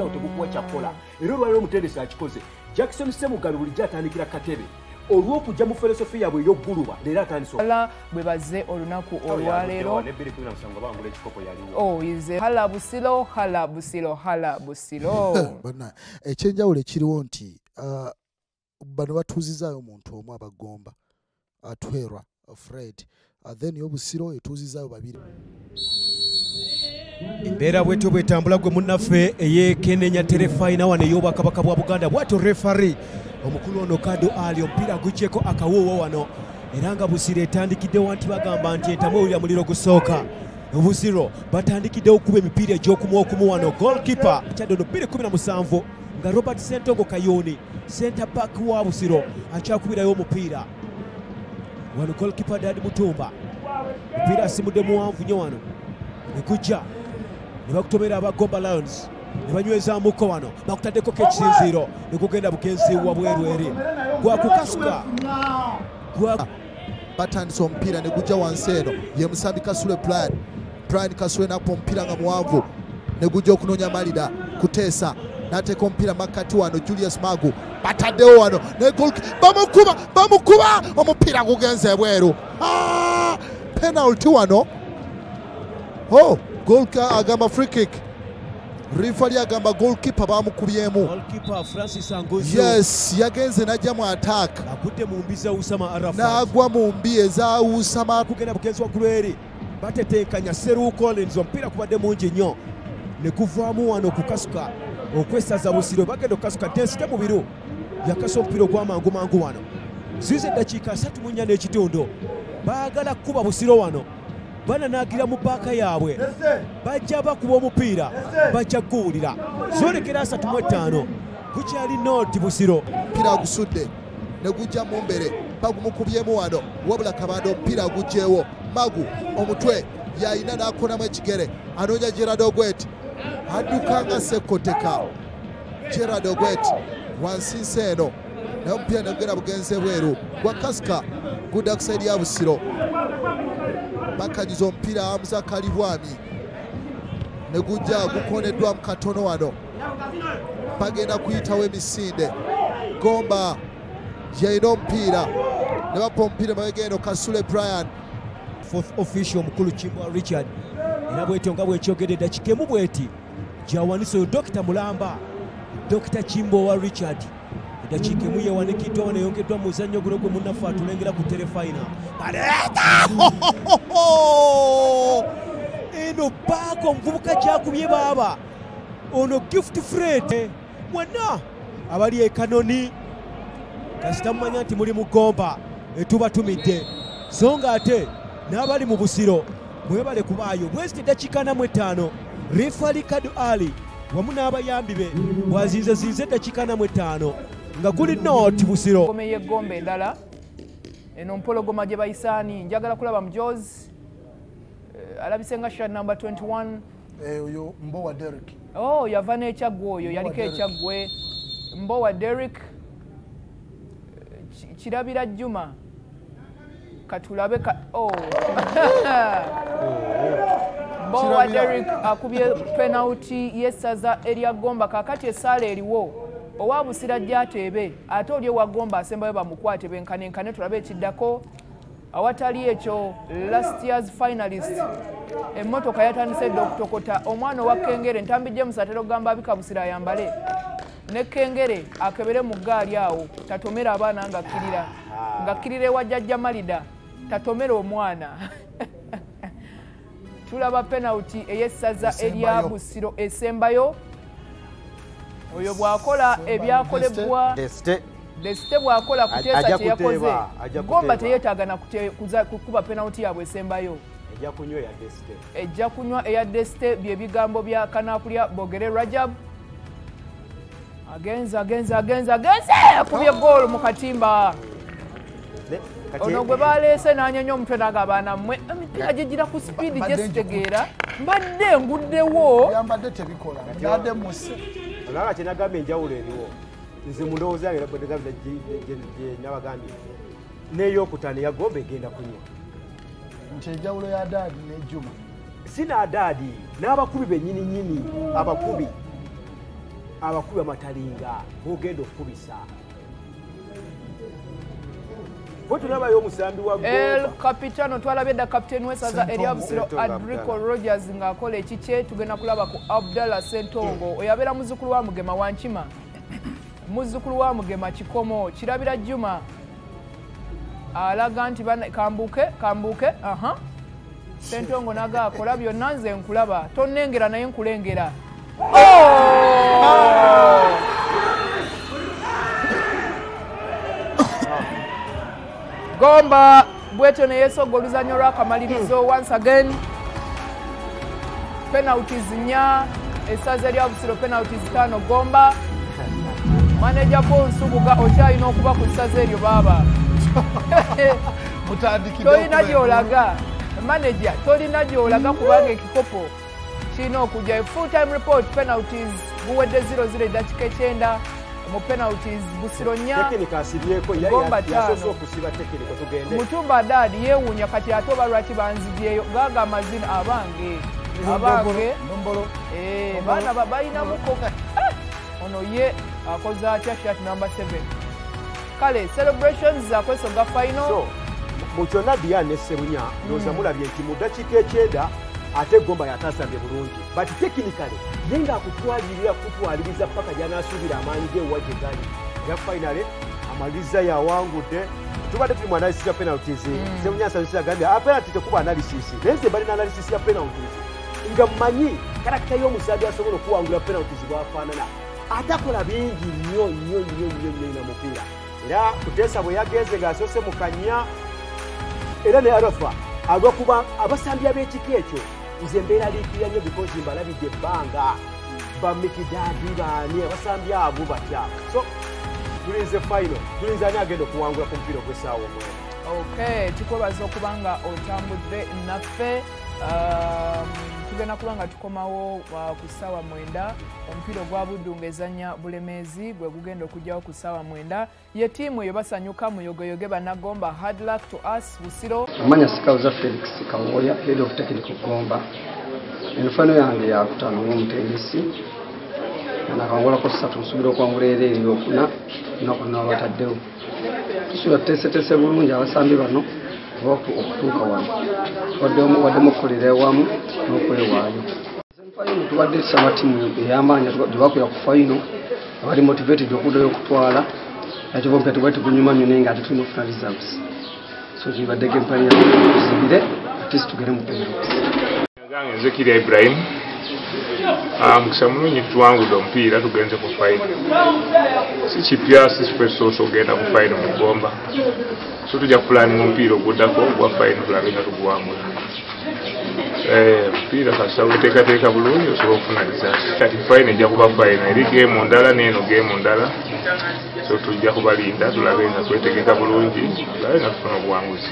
awo tegukuwa kyakola era olwaliro omutendesi akikoze. Jackson semugabe bulijjo atandikira katebe. Olw'okujja mu filosofi yaabwe ey'ogguluba leero atandise ala bwe bazze olunaku olwaleero. oyize hala busiro hala busiro hala busiro ekyenjawulo ekiriwo nti uh, bano batuuzizaayo omuntu omu abagomba atwerwa fred. Uh, then yobusiro etuuzizaayo babiri embeera bwetyo bwetambula gwe munnaffe eyekenenya terefayina wano ey'obwakabaka bwa buganda. Bwatyo refari omukulu ono kado ali omupiira gugyeko akawuuwo wano era nga busiro etandikiddewo nti bagamba nti entamu ewulira muliro gusooka obusiro batandikiddewo okuba emipiira egy'okumu okumu wano. Golkipa kyadde ono 217 nga robert sentongo kayoni center back wa busiro akyakubirayo omupiira. Wano golkipa dadi mutumba mupiira asimudde muwanvu nnyo wano. Negujja ne abagoba lions. Ne banywezaamuko wano. Bakutaddeko kekisinziiro negugenda bugenzi wabweru eri. Gwakukasuka gwa batandisa omupiira ne gujja wansi eno. Ye musambi kasule brian brian kasule nakupa omupiira nga muwanvu ne gujja okunoonya malida kuteesa. N'ateeka omupiira makkati wano julius magu. Bataddewo wano. Ne golki bamukuba bamukuba! Omupiira gugenze ebweru Ah! penalty wano. O golka agamba free kick. Rifali agamba golkipa bamukubyemu yes yagenze najja mu attack. Agudde mu mbi za usama n'agwa kugenda bugenzi waggulu eri batetenkanya seru collins omupiira kubadde mungi nnyo. Ne guvaamu wano okukasuka okwesaza busiro. Bagenda okukasuka densite mu biru. Yakasa omupiira ogwamangu mangu wano. Ziiza eddakiika 34 n'ekitundu. Baagala kuba busiro wano bananaagira mu baaka yaabwe bajja bakuba omupiira. Bajja guwulira zolekera 35 gukyali nooti busiro. Omupiira agusudde ne gujja mu mbere. Bagumukubyemu wano. Wabula kabanda omupiira agugjeewo magu omutwe yayina n'akonamu ekigere. Anoonya gerard ogwet. Adduka nga sekkoteka gerard ogwet wansi nsi eno naye omupiira negugenda bugenze bweru. Gwa kasika gudda ku saidi ya busiro bakanyiza omupiira awamuza kalibwami ne gujja gukoneddwamu katono wano. Bagenda kuyitawo emisinde gomba yalina omupiira ne bapa omupiira mabega eno kasule brian. Fourth official omukulu kimbwa richard. Era bwetyo nga bwekyogedde eddakiika emu bweti. Gyawanisa oyo dokita mulamba dokita kimbo wa richard eddakiika emu yewanikiddwa wano eyongeddwa mu muzannyo guno gwe munnaffe atulengera ku terefayina. Baleeta! Eno baaka omuvubuka gyakubye baaba. Ono gift fred. Mwenna abali ekanoni kasita mumanya nti muli mugomba etubatumidde so nga ate n'abali mu busiro mwebale kubaayo. Mwezi eddakiika namu etaano refali kadu ali wamu n'abayambi be bwazinzezinze eddakiika namu etaano nga guli nooti busiro gome yeggomba endala. Eno mpologoma gye bayisaani njagala kulaba mujozi alabise nga shat number 21 Eh, oyo mbowa derek oh yava n'ekyaggwe oyo yaliko ekyaggwe mbowa derek Ki- kirabira juma. Katulabe ka oh. mbowa derek akubye penalty y'essaza eryagomba kakati essaala eriwo owa busira gyateebe ate oli ewagomba asembayo bamukwate benkanenkane tulabe ekiddako. Awatali ekyo last years finalist emmotoka yatandise dda okutokota omwana owa kengere ntambi james atera okugamba abika busira ayambale. Ne kengere akebere mu ggaali awo tatomera abaana ngaakkirira ngaakkirira ewa jjajja malida tatomera omwana. Tulaba penalty ey'essaza erya busiro esembayo oyo bwakola ebyakolebwa desite desite bwakola kuteesa kyeyakoze gomba teyeetaaga na kukuba penalty yaabwe esembayo ejja kunywa eya desite byebigambo bya kanakulya bogere rajab. Agenze agenze agenze agenze! Akubye goolo mu katimba. Ono gwe baleese n'anyonya omutwe n'agamba mmwe emipiira gigira ku sipiidi gye Mbadde nguddewo. Byambadde tebikola. Mbadde musi olaba kyenagambye enjawulo eriwo nze mulowooza yange gye nabagambye n'eyokutaano eyagomba egenda kunywa. Nti enjawulo ya daadi nejuma si naadaadi n'abakubi bennyininyini abakubi abakubi amatalinga bogenda okukubisa bwe tulabayo omusambi wa el capitano twalabye dda kapiteeni w'essaza erya busiro adrico rogers ng'akola ekikye tugenda kulaba ku abdallah sentongo. Oyo abeera muzzukulu wa mugema wankima. Muzzukulu wa mugema kikomo kirabira juma. Alaga nti kambuke kambuke aha. Sentongo nagaakola byonna nze nkulaba. Tonnengera naye nkulengera gomba bwetyo neyesoga oluzanyo lwakamalirizo once again. Penalties nya essaza erya busiro penalties tano gomba. Maneja ponsubuga okyalina okuba ku ssaza eryo baaba. Mutandikidde tolina gyolaga. Maneja tolina gyolaga kubanga ekikopo. Kirina okujja. Full time report penalties guwedde 00 eddakiika ekyenda mu penalties busiro nya tekinika asibyeko Gomba yasoose tano. okusiba tekiniko tugende. Mutumba daadi yeewuunya kati ate oba lwaki banzigyeyo gaaga amazina abange. Abange. Eh, baana ba- balinamuko Eh, ono ye akoze atya shat number 7 kale celebrations zakwesoga final. So mu kyonna diane ne sebunya ndowooza mulabye nti mu ddakiika ekyenda ate gomba yatasambye bulungi but tekinikale ye ngaakutwalirira kutwaliriza paka gyanaasuubira amaanyi ge ewa gye gali finale amaliriza yawangudde tubadde tuli mu analysis ya penalties sebunya nsanyusa agambye a penalty tekuba analysis naye nze mbali na analysis ya penalties nga mmanyi karakita y'omusambi asobola okuwangula penalties bwafaanana atakola bingi nnyo nnyo nnyo nnyo nnyo na mupiira era kuteesa bwe yagenze ng'asoose mu kanya era ne arafa alwakuba abasambi ab'ekika ekyo nze mbeera liikirira nnyo bikozi mbalabidde ebbanga bamikidaadi baani abasambi abo batya so tulinze final tulinze ani agenda okuwangula ku mupiira ogw'essaawa omwenda ok tukwebaza okuba nga otambudde naffe Um, tugenda kuba nga tukomawo ku ssaawa mwenda omupiira ogwa buddu ng'ezanya bulemeezi gwe gugenda okugyawo ku ssaawa mwenda. Ye ttiimu eyo basanyuka muyogoyoge banagomba hard luck to us busiro. Amanya sikauza felix kawoya head of technical gomba. Enfaano yange yakutaano ng'omutendesi nakangolako ssatu nsuubira okwangula era eryokuna lunaku luna bataddewo tusuubira tuteeseteese bulungi abasambi bano oba okutuuka wano Wadde- waddemu okukolera ewamu n'okwewaayo tubadde tusaba tiimu ey'amaanyi gye bakwera ku fayino abali motivated okuddayo okutwala. Nakyo bompya tubadde tugunyuma nnyo naye nga ate tulina okufuna results. So gibadde gempani yakuzibire atisi tugere mu penalties gange nze kirya ibrahim. Ah, mukisa mulungi tuwangudde omupiira tugenze ku fayiro si kipya si kipesoso ogenda ku fayiro mu ggomba so tujja kupulaninga omupiira oguddako ogwa fayiro tulabe nga tuguwangula Eh, omupiira kasita weteekateeka bulungi osobola okufuna risaati kati fayino ejja kuba fayino eri geemu ndala neeno geemu ndala. So tujja kubalinda tulabe nga twetegeka bulungi tulabe nga tufuna obuwanguzi